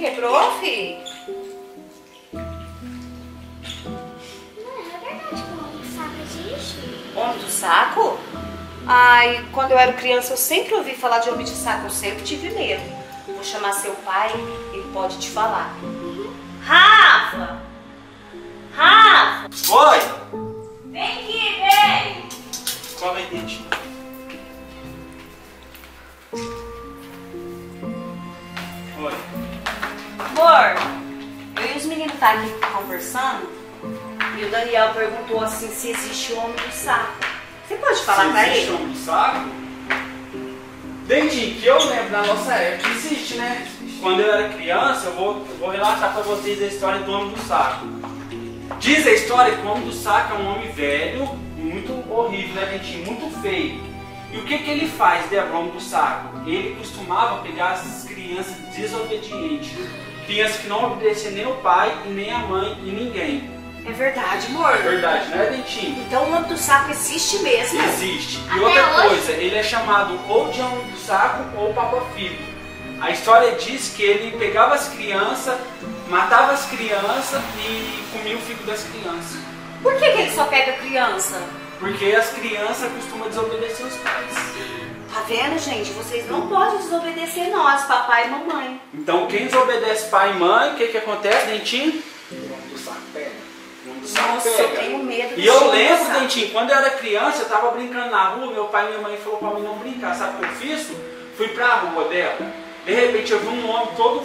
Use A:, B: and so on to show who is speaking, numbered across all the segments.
A: Quebrou, fi?
B: Não, é verdade que o homem do saco existe.
A: Homem do saco? Ai, quando eu era criança eu sempre ouvi falar de homem de saco, eu sempre tive medo. Vou chamar seu pai, ele pode te falar. Rafa! Rafa!
C: Oi!
A: Vem aqui, vem!
C: Qual é a dente?
A: Amor, eu e os meninos tá aqui conversando e o Daniel perguntou assim se existe homem do saco. Você pode falar
C: Se
A: pra
C: existe
A: ele?
C: homem do saco? Dentinho, que eu lembro da nossa época, existe, né? Quando eu era criança, eu vou, eu vou relatar pra vocês a história do homem do saco. Diz a história que o homem do saco é um homem velho e muito horrível, né, Dentinho? Muito feio. E o que, que ele faz, Débora, o homem do saco? Ele costumava pegar as crianças desobedientes, crianças que não obedeciam nem o pai, nem a mãe e ninguém.
A: É verdade, amor.
C: É verdade, não é, Dentinho?
A: Então o homem do saco existe mesmo.
C: Existe. E
B: Até
C: outra
B: hoje?
C: coisa, ele é chamado ou de homem do saco ou papa filho. A história diz que ele pegava as crianças, matava as crianças e comia o figo das crianças.
A: Por que, que ele só pega criança?
C: Porque as crianças costumam desobedecer os pais.
A: Tá vendo, gente? Vocês não podem desobedecer nós, papai e mamãe.
C: Então quem desobedece pai e mãe, o que, que acontece, Dentinho? O homem do saco pega. O homem do saco
A: Nossa,
C: pega.
A: eu tenho medo
C: E eu lembro,
A: saco.
C: Dentinho, quando eu era criança, eu tava brincando na rua, meu pai e minha mãe falou pra mim não brincar. Sabe o que eu fiz? Fui pra rua dela. De repente eu vi um homem todo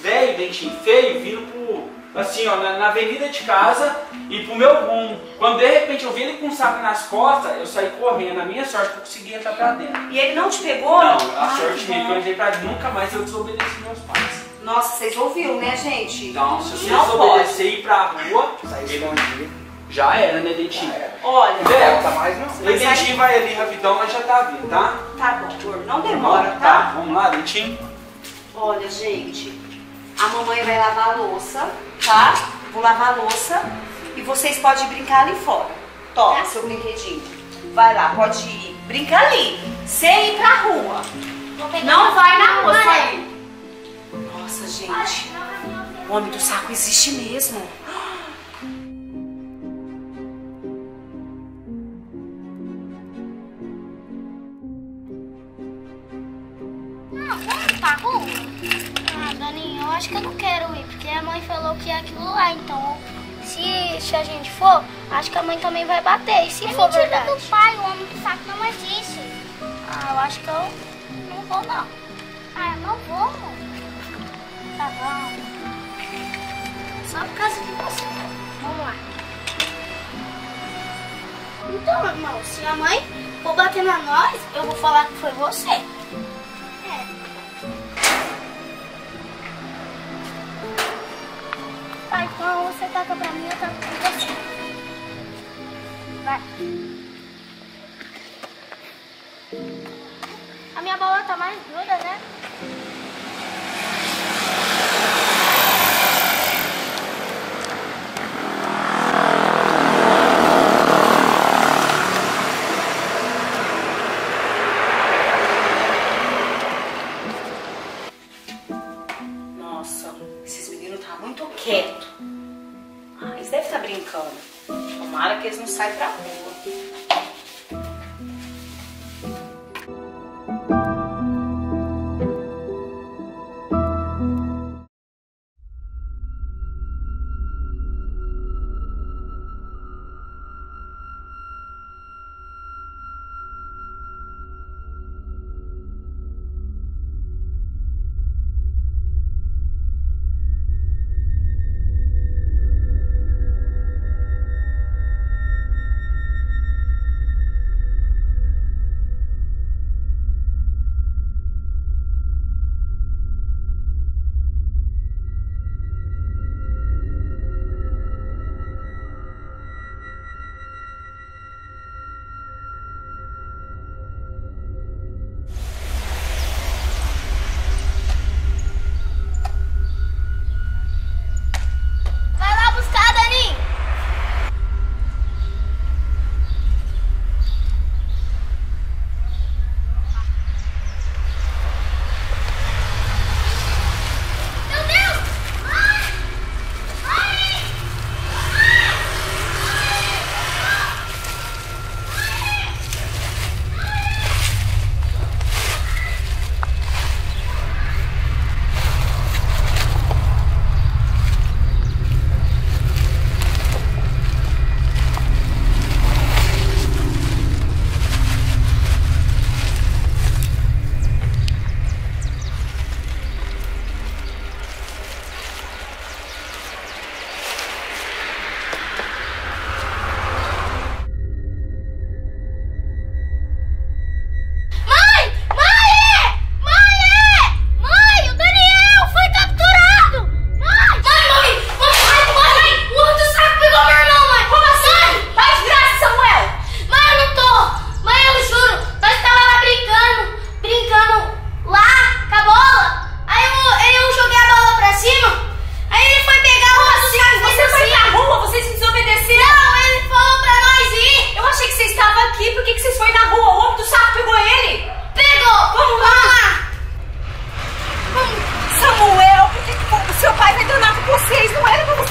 C: velho, Dentinho, feio, vindo pro, assim, ó, na, na avenida de casa e pro meu rumo. Quando de repente eu vi ele com um saco nas costas, eu saí correndo. A minha sorte que eu consegui entrar pra dentro.
A: E ele não te pegou?
C: Não, a
A: Ai,
C: sorte
A: que
C: que eu entrei pra dentro, nunca mais eu desobedeci meus pais.
A: Nossa, vocês ouviram, né, gente?
C: Então, se você
A: Não
C: desobedecer e ir pra rua,
D: Sai escondido.
C: já era, né, Dentinho?
A: Olha,
C: Zé,
D: Volta mais não.
C: O Dentinho vai ali rapidão, mas já tá vindo, tá?
A: tá bom, amor, não demora,
C: Tá,
A: tá?
C: vamos lá, Dentinho.
A: Olha, gente, a mamãe vai lavar a louça, tá? Vou lavar a louça e vocês podem brincar ali fora. Toma
B: Tá.
A: seu brinquedinho. Vai lá, pode ir. Brinca ali, sem ir pra rua. Não vai na rua, só. Nossa, gente, o homem do saco existe mesmo.
B: Acho que eu não quero ir, porque a mãe falou que é aquilo lá, então se, se a gente for, acho que a mãe também vai bater. E se for verdade? do pai, o homem do saco não existe. Ah, eu acho que eu não vou não. Ah, eu não vou. Tá bom. Só por causa de você. Vamos lá. Então, irmão, se a mãe for bater na nós, eu vou falar que foi você. Tá, então você taca pra mim, eu taco pra você. Vai. A minha bola tá mais dura, né?
A: Nossa, esses meninos tá muito quieto. Ah, eles devem estar brincando. Tomara que eles não saiam pra rua.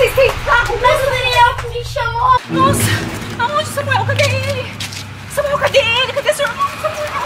A: Vocês têm carro?
B: Mas o Daniel que me chamou.
A: Nossa, aonde Samuel? Cadê ele? Samuel, cadê ele? Cadê seu irmão? Samuel?